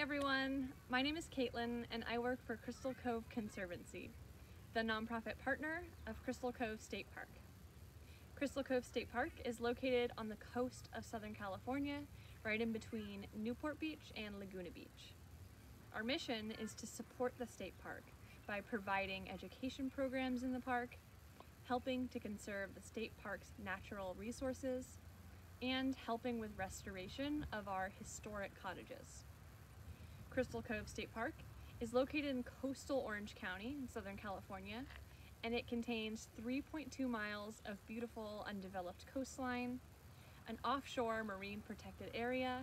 everyone, my name is Caitlin and I work for Crystal Cove Conservancy, the nonprofit partner of Crystal Cove State Park. Crystal Cove State Park is located on the coast of Southern California, right in between Newport Beach and Laguna Beach. Our mission is to support the state park by providing education programs in the park, helping to conserve the state park's natural resources, and helping with restoration of our historic cottages. Crystal Cove State Park is located in coastal Orange County in Southern California, and it contains 3.2 miles of beautiful undeveloped coastline, an offshore marine protected area,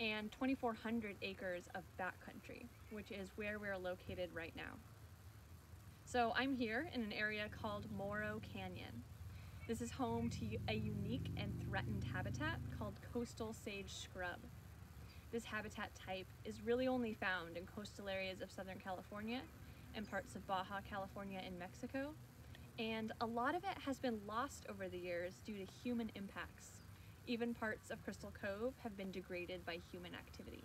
and 2,400 acres of backcountry, which is where we're located right now. So I'm here in an area called Moro Canyon. This is home to a unique and threatened habitat called coastal sage scrub. This habitat type is really only found in coastal areas of Southern California and parts of Baja California in Mexico. And a lot of it has been lost over the years due to human impacts. Even parts of Crystal Cove have been degraded by human activity.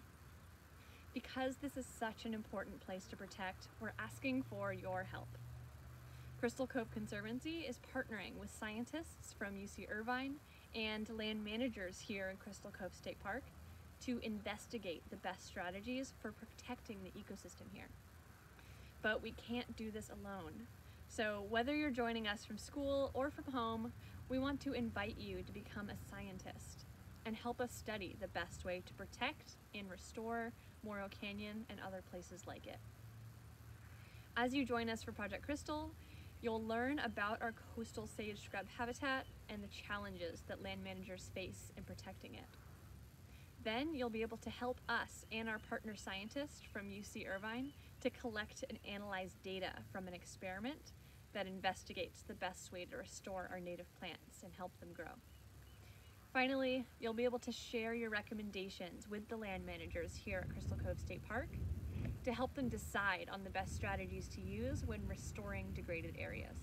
Because this is such an important place to protect, we're asking for your help. Crystal Cove Conservancy is partnering with scientists from UC Irvine and land managers here in Crystal Cove State Park to investigate the best strategies for protecting the ecosystem here. But we can't do this alone. So whether you're joining us from school or from home, we want to invite you to become a scientist and help us study the best way to protect and restore Moro Canyon and other places like it. As you join us for Project Crystal, you'll learn about our coastal sage scrub habitat and the challenges that land managers face in protecting it. Then you'll be able to help us and our partner scientist from UC Irvine to collect and analyze data from an experiment that investigates the best way to restore our native plants and help them grow. Finally, you'll be able to share your recommendations with the land managers here at Crystal Cove State Park to help them decide on the best strategies to use when restoring degraded areas.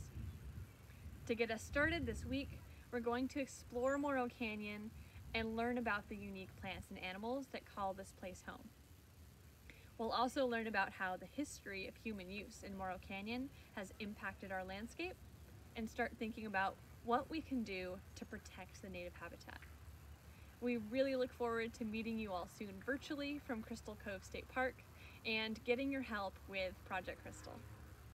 To get us started this week, we're going to explore Moro Canyon and learn about the unique plants and animals that call this place home. We'll also learn about how the history of human use in Moro Canyon has impacted our landscape and start thinking about what we can do to protect the native habitat. We really look forward to meeting you all soon virtually from Crystal Cove State Park and getting your help with Project Crystal.